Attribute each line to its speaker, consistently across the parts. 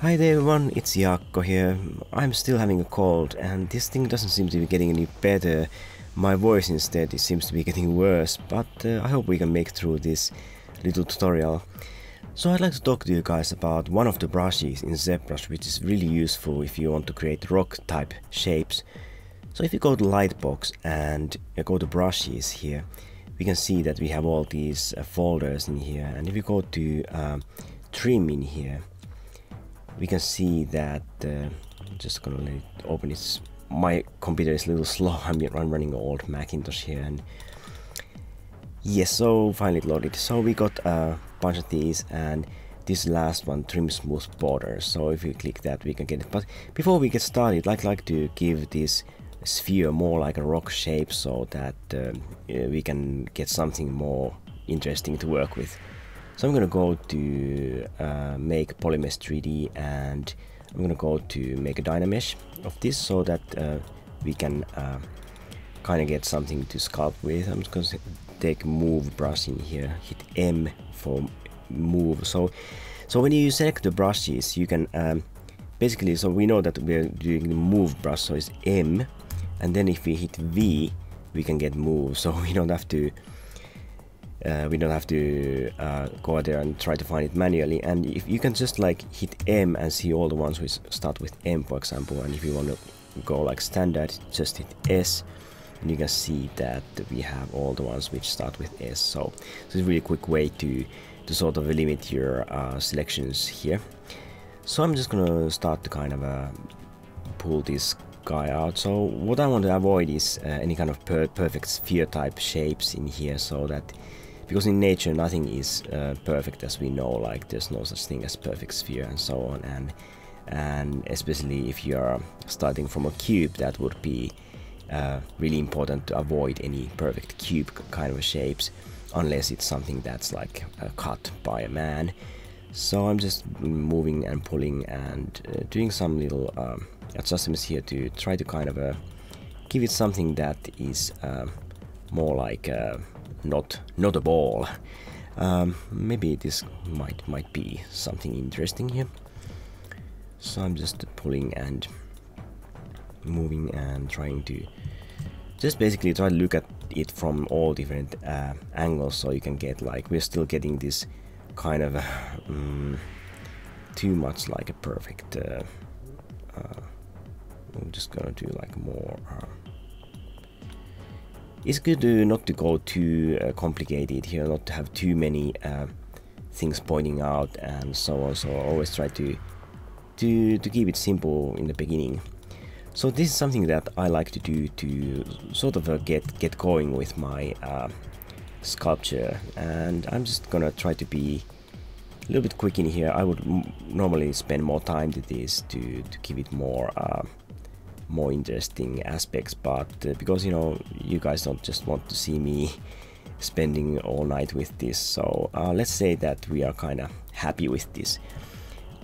Speaker 1: Hi there everyone, it's Jaakko here. I'm still having a cold and this thing doesn't seem to be getting any better. My voice instead it seems to be getting worse, but uh, I hope we can make through this little tutorial. So I'd like to talk to you guys about one of the brushes in ZBrush which is really useful if you want to create rock type shapes. So if you go to Lightbox and go to brushes here, we can see that we have all these uh, folders in here and if you go to uh, trim in here we can see that uh, I'm just gonna let it open. It's my computer is a little slow. I'm running old Macintosh here and yes so finally loaded. So we got a bunch of these and this last one trim smooth borders so if you click that we can get it. But before we get started I'd like to give this sphere more like a rock shape so that uh, we can get something more interesting to work with so I'm gonna go to uh, make polymesh 3D and I'm gonna go to make a dynamesh of this so that uh, we can uh, kind of get something to sculpt with. I'm just gonna take move brush in here, hit M for move. So, so when you select the brushes, you can um, basically. So we know that we're doing the move brush, so it's M, and then if we hit V, we can get move. So we don't have to uh, we don't have to uh, go out there and try to find it manually. And if you can just like hit M and see all the ones which start with M for example and if you want to go like standard just hit S and you can see that we have all the ones which start with S. So, so it's a really quick way to to sort of limit your uh, selections here. So I'm just gonna start to kind of uh, pull this guy out. So what I want to avoid is uh, any kind of per perfect sphere type shapes in here so that because in nature nothing is uh, perfect as we know like there's no such thing as perfect sphere and so on. And and especially if you are starting from a cube that would be uh, really important to avoid any perfect cube kind of shapes unless it's something that's like uh, cut by a man. So I'm just moving and pulling and uh, doing some little um, adjustments here to try to kind of uh, give it something that is uh, more like not not a ball. Um, maybe this might might be something interesting here. So I'm just pulling and moving and trying to just basically try to look at it from all different uh, angles so you can get like we're still getting this kind of um, too much like a perfect uh, uh, I'm just gonna do like more uh, it's good to not to go too uh, complicated here, not to have too many uh, things pointing out and so on. So always try to to to keep it simple in the beginning. So this is something that I like to do to sort of uh, get get going with my uh, sculpture, and I'm just gonna try to be a little bit quick in here. I would normally spend more time to this to to give it more uh, more interesting aspects but uh, because you know you guys don't just want to see me spending all night with this so uh, let's say that we are kind of happy with this.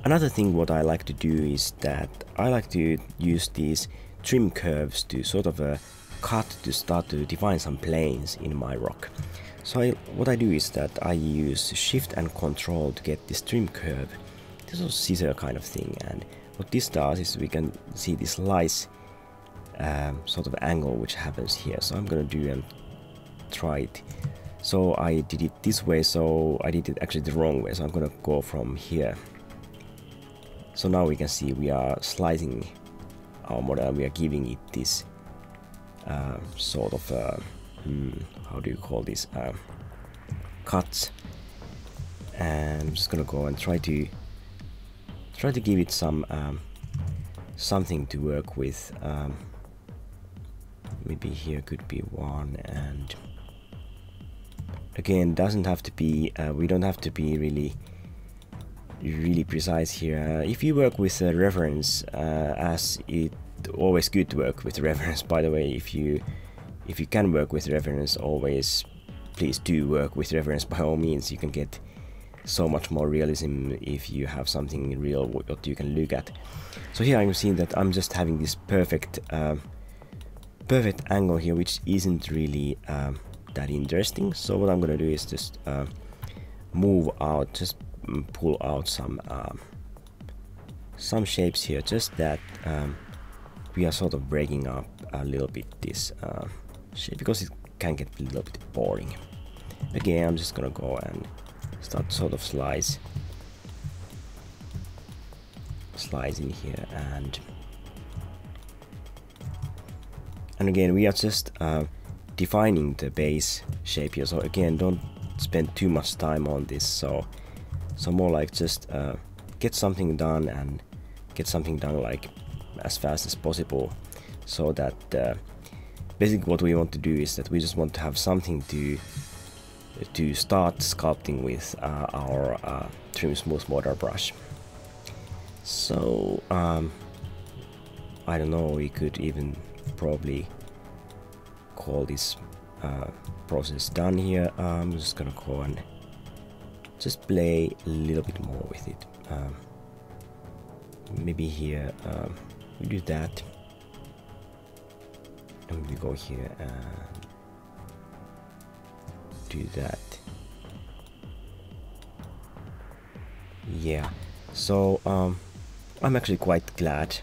Speaker 1: Another thing what I like to do is that I like to use these trim curves to sort of uh, cut to start to define some planes in my rock. So I, what I do is that I use shift and control to get this trim curve this is a scissor kind of thing and what this does is we can see this slice um, sort of angle which happens here. So I'm gonna do and try it. So I did it this way so I did it actually the wrong way. So I'm gonna go from here. So now we can see we are slicing our model we are giving it this uh, sort of uh, hmm, how do you call this uh, cuts and I'm just gonna go and try to try to give it some um, something to work with um, maybe here could be one and again doesn't have to be uh, we don't have to be really really precise here. Uh, if you work with a reference uh, as it always good to work with reference by the way if you if you can work with reference always please do work with reference by all means. You can get so much more realism if you have something real what you can look at. So here I'm seeing that I'm just having this perfect uh, perfect angle here which isn't really um, that interesting so what I'm gonna do is just uh, move out just pull out some uh, some shapes here, just that um, we are sort of breaking up a little bit this uh, shape because it can get a little bit boring. Again, I'm just gonna go and start sort of slice slice in here and and again we are just uh, defining the base shape here. So again don't spend too much time on this. So so more like just uh, get something done and get something done like as fast as possible. So that uh, basically what we want to do is that we just want to have something to to start sculpting with uh, our uh, trim smooth border brush. So um, I don't know we could even probably call this uh, process done here. I'm just gonna go and just play a little bit more with it. Um, maybe here um, we do that. And we go here and do that. Yeah. So um, I'm actually quite glad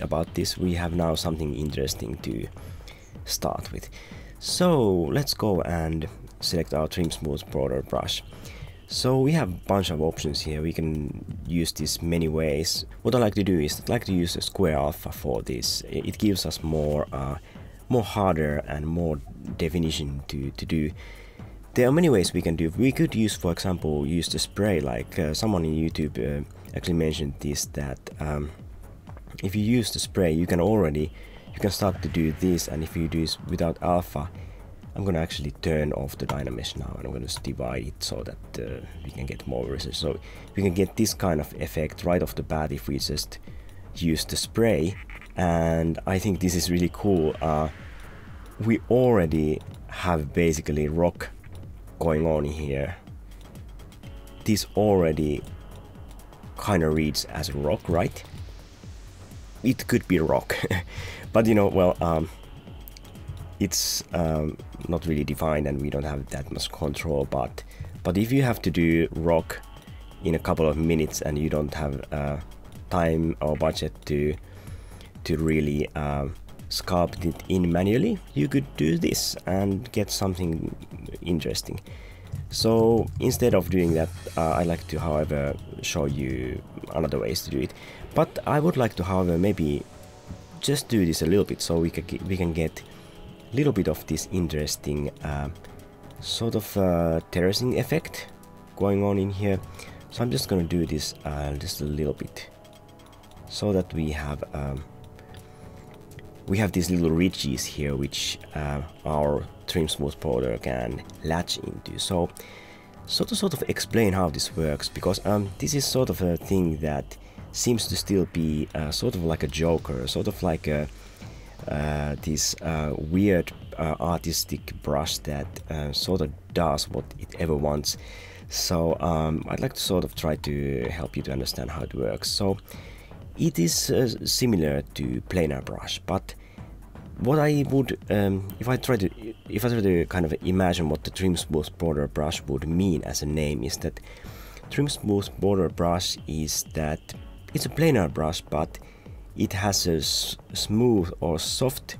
Speaker 1: about this we have now something interesting to start with so let's go and select our trim smooth border brush so we have a bunch of options here, we can use this many ways. What I like to do is I like to use a square alpha for this. It gives us more uh, more harder and more definition to, to do. There are many ways we can do. We could use, for example, use the spray like uh, someone in YouTube uh, actually mentioned this that um, if you use the spray you can already you can start to do this and if you do this without alpha I'm gonna actually turn off the Dynamesh now and I'm gonna divide it so that uh, we can get more results. So we can get this kind of effect right off the bat if we just use the spray and I think this is really cool. Uh, we already have basically rock going on here. This already kind of reads as rock, right? It could be rock, but you know, well, um, it's um, not really defined and we don't have that much control but but if you have to do rock in a couple of minutes and you don't have uh, time or budget to to really uh, sculpt it in manually you could do this and get something interesting so instead of doing that uh, I like to however show you another ways to do it but I would like to however maybe just do this a little bit so we can we can get a little bit of this interesting uh, sort of uh, terracing effect going on in here. So I'm just gonna do this uh, just a little bit so that we have um, we have these little ridges here which uh, our trim smooth border can latch into. So so to sort of explain how this works because um, this is sort of a thing that seems to still be uh, sort of like a joker, sort of like a uh, this uh, weird uh, artistic brush that sort of does what it ever wants. So um, I'd like to sort of try to help you to understand how it works. So it is uh, similar to planar brush, but what I would, um, if I try to, if I try to kind of imagine what the trim smooth border brush would mean as a name, is that trim smooth border brush is that it's a planar brush, but it has a smooth or soft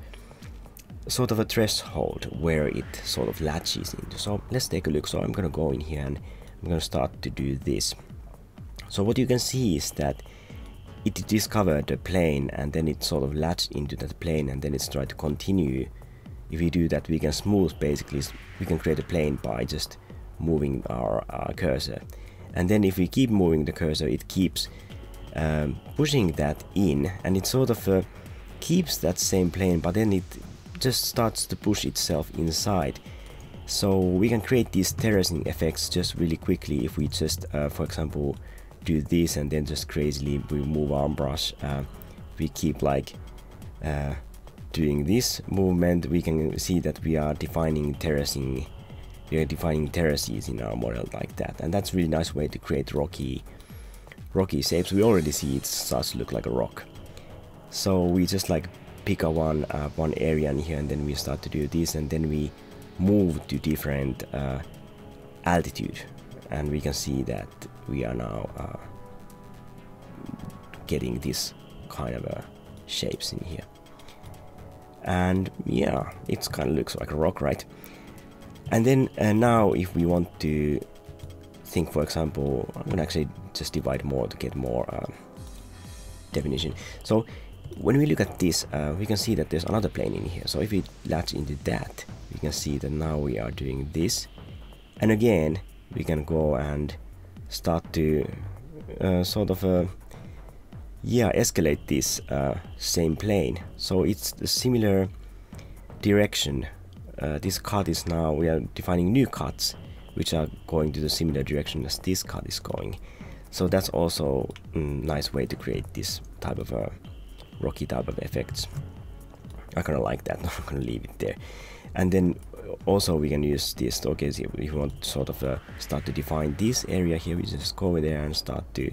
Speaker 1: sort of a threshold where it sort of latches into. So let's take a look. So I'm gonna go in here and I'm gonna start to do this. So what you can see is that it discovered a plane and then it sort of latched into that plane and then it's trying to continue. If we do that we can smooth basically, we can create a plane by just moving our uh, cursor. And then if we keep moving the cursor it keeps um, pushing that in and it sort of uh, keeps that same plane but then it just starts to push itself inside so we can create these terracing effects just really quickly if we just uh, for example do this and then just crazily we move our brush uh, we keep like uh, doing this movement we can see that we are defining terracing we are defining terraces in our model like that and that's really nice way to create rocky rocky shapes, we already see it starts to look like a rock. So we just like pick a one uh, one area in here and then we start to do this and then we move to different uh, altitude and we can see that we are now uh, getting this kind of uh, shapes in here. And yeah, it kind of looks like a rock, right? And then uh, now if we want to think, for example, I'm gonna actually just divide more to get more uh, definition. So when we look at this, uh, we can see that there's another plane in here. So if we latch into that, we can see that now we are doing this. And again, we can go and start to uh, sort of uh, yeah escalate this uh, same plane. So it's the similar direction. Uh, this cut is now we are defining new cuts which are going to the similar direction as this cut is going. So that's also a mm, nice way to create this type of a rocky type of effects. I kind of like that. I'm gonna leave it there. And then also we can use this okay if we want to sort of uh, start to define this area here we just go over there and start to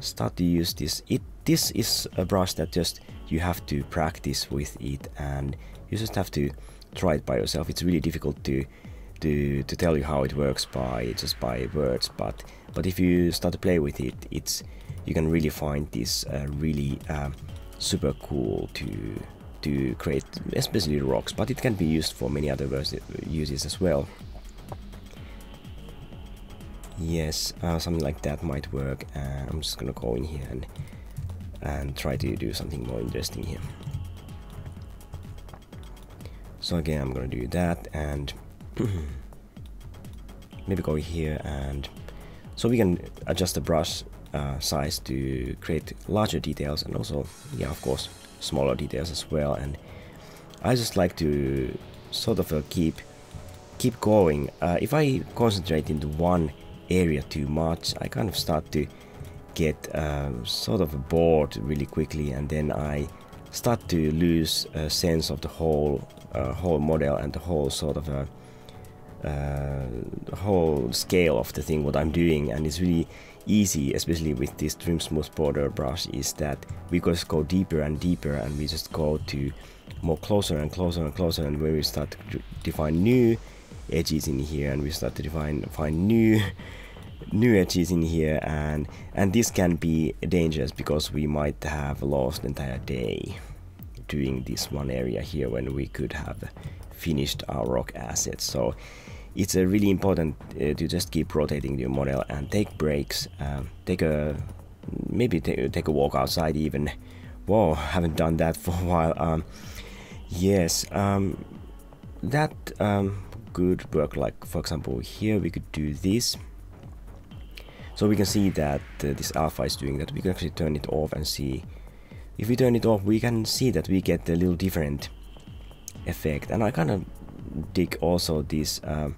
Speaker 1: start to use this it this is a brush that just you have to practice with it and you just have to try it by yourself it's really difficult to to to tell you how it works by just by words but but if you start to play with it it's you can really find this uh, really um, super cool to to create especially rocks, but it can be used for many other uses as well. Yes, uh, something like that might work. Uh, I'm just gonna go in here and and try to do something more interesting here. So again, I'm gonna do that and maybe go here and so we can adjust the brush uh, size to create larger details and also, yeah, of course, smaller details as well and I just like to sort of uh, keep keep going uh, if I concentrate into one area too much. I kind of start to get uh, sort of bored really quickly and then I start to lose a sense of the whole uh, whole model and the whole sort of a uh, whole scale of the thing what I'm doing. And it's really easy, especially with this Trim Smooth border brush, is that we just go deeper and deeper and we just go to more closer and closer and closer and when we start to define new edges in here and we start to define find new new edges in here and and this can be dangerous because we might have lost entire day doing this one area here when we could have finished our rock assets so it's uh, really important uh, to just keep rotating your model and take breaks. Um, take a maybe take a walk outside even. Whoa, haven't done that for a while. Um, yes, um, that um, could work. Like for example, here we could do this. So we can see that uh, this alpha is doing that. We can actually turn it off and see. If we turn it off, we can see that we get a little different effect. And I kind of dig also this um,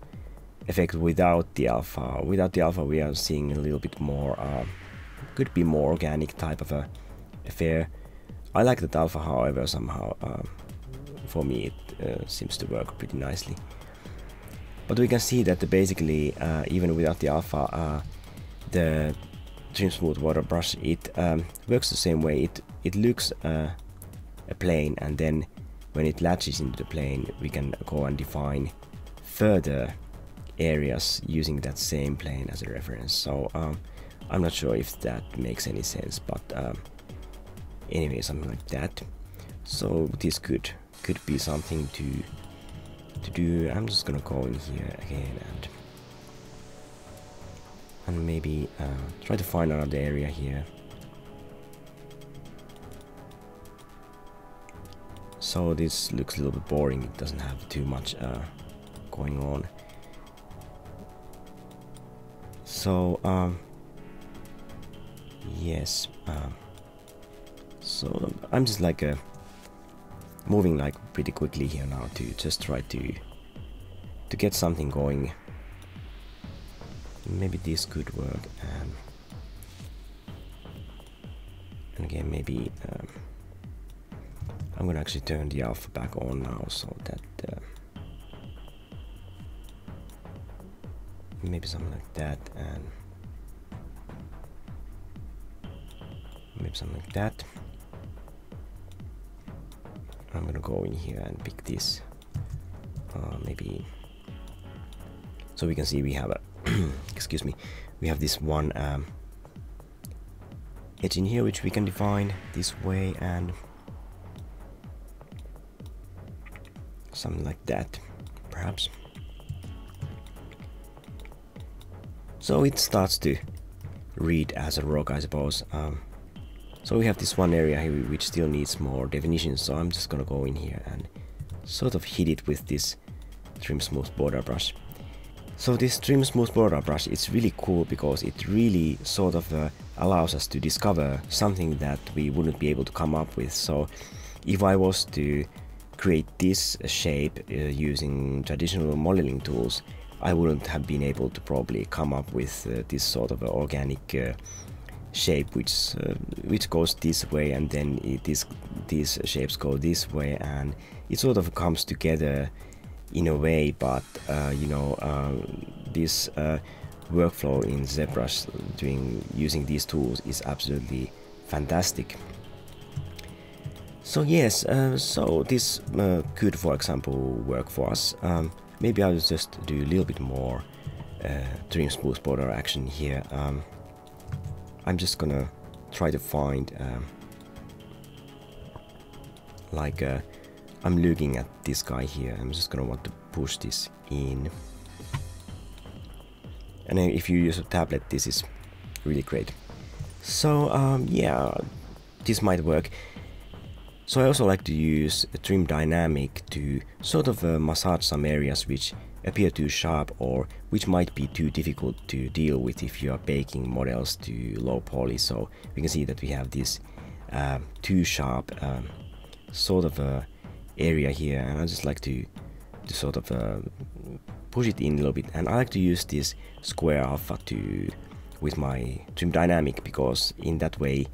Speaker 1: effect without the alpha. Without the alpha we are seeing a little bit more, uh, could be more organic type of a affair. I like that alpha however somehow, uh, for me it uh, seems to work pretty nicely. But we can see that basically uh, even without the alpha uh, the Trim Smooth border brush it um, works the same way. It, it looks uh, a plane and then when it latches into the plane we can go and define further areas using that same plane as a reference. So um, I'm not sure if that makes any sense but um, anyway something like that. So this could could be something to to do. I'm just gonna go in here again and and maybe uh, try to find another area here. So this looks a little bit boring. It doesn't have too much uh, going on. So um yes um so I'm just like uh, moving like pretty quickly here now to just try to to get something going maybe this could work um, and again maybe um, I'm gonna actually turn the alpha back on now so that uh, maybe something like that and maybe something like that. I'm gonna go in here and pick this uh, maybe so we can see we have a excuse me. We have this one um, edge in here which we can define this way and something like that perhaps. So it starts to read as a rock I suppose. Um, so we have this one area here which still needs more definition so I'm just gonna go in here and sort of hit it with this trim smooth border brush so this trim smooth border brush it's really cool because it really sort of uh, allows us to discover something that we wouldn't be able to come up with. So if I was to create this shape uh, using traditional modeling tools I wouldn't have been able to probably come up with uh, this sort of organic uh, shape which uh, which goes this way and then it is these shapes go this way and it sort of comes together in a way but uh, you know uh, this uh, workflow in ZBrush doing using these tools is absolutely fantastic. So yes uh, so this uh, could for example work for us. Um, maybe I'll just do a little bit more trim smooth border action here. Um, I'm just gonna try to find um, like uh, I'm looking at this guy here. I'm just gonna want to push this in. And if you use a tablet this is really great. So um, yeah this might work. So I also like to use a trim dynamic to sort of uh, massage some areas which appear too sharp or which might be too difficult to deal with if you are baking models to low poly. So we can see that we have this uh, too sharp um, sort of uh, area here and I just like to, to sort of uh, push it in a little bit and I like to use this square alpha to with my trim dynamic because in that way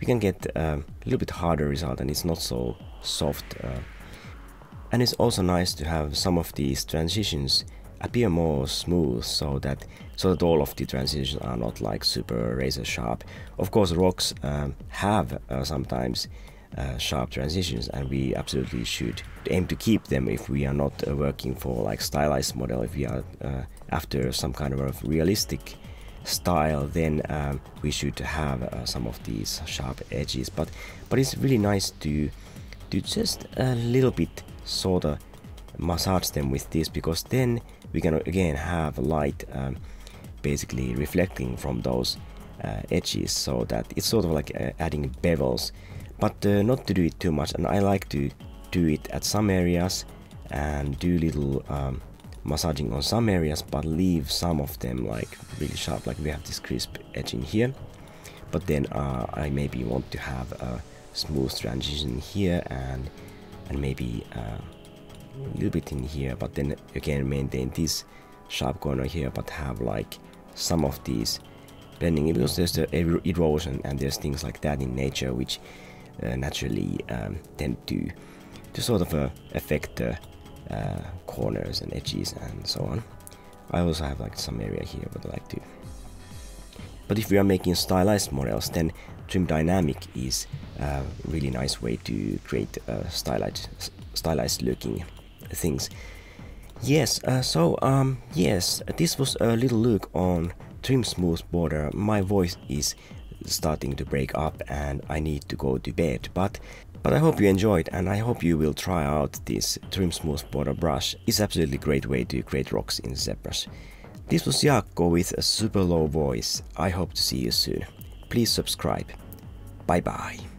Speaker 1: we can get uh, a little bit harder result and it's not so soft uh, and it's also nice to have some of these transitions appear more smooth so that so that all of the transitions are not like super razor sharp. Of course rocks um, have uh, sometimes uh, sharp transitions and we absolutely should aim to keep them if we are not uh, working for like stylized model if we are uh, after some kind of realistic style then um, we should have uh, some of these sharp edges. But but it's really nice to do just a little bit sort of massage them with this because then we can again have light um, basically reflecting from those uh, edges so that it's sort of like uh, adding bevels but uh, not to do it too much and I like to do it at some areas and do little um, massaging on some areas but leave some of them like really sharp like we have this crisp edge in here. But then uh, I maybe want to have a smooth transition here and and maybe uh, a little bit in here but then again maintain this sharp corner here but have like some of these blending because there's the erosion and there's things like that in nature which naturally um, tend to to sort of uh, affect the uh, corners and edges and so on. I also have like some area here I like to but if we are making stylized models then trim dynamic is a really nice way to create uh, stylized, stylized looking things. Yes, uh, so um, yes, this was a little look on trim smooth border. My voice is starting to break up and I need to go to bed, but but I hope you enjoyed and I hope you will try out this trim smooth border brush. It's absolutely great way to create rocks in ZBrush. This was Jaakko with a super low voice. I hope to see you soon. Please subscribe. Bye bye.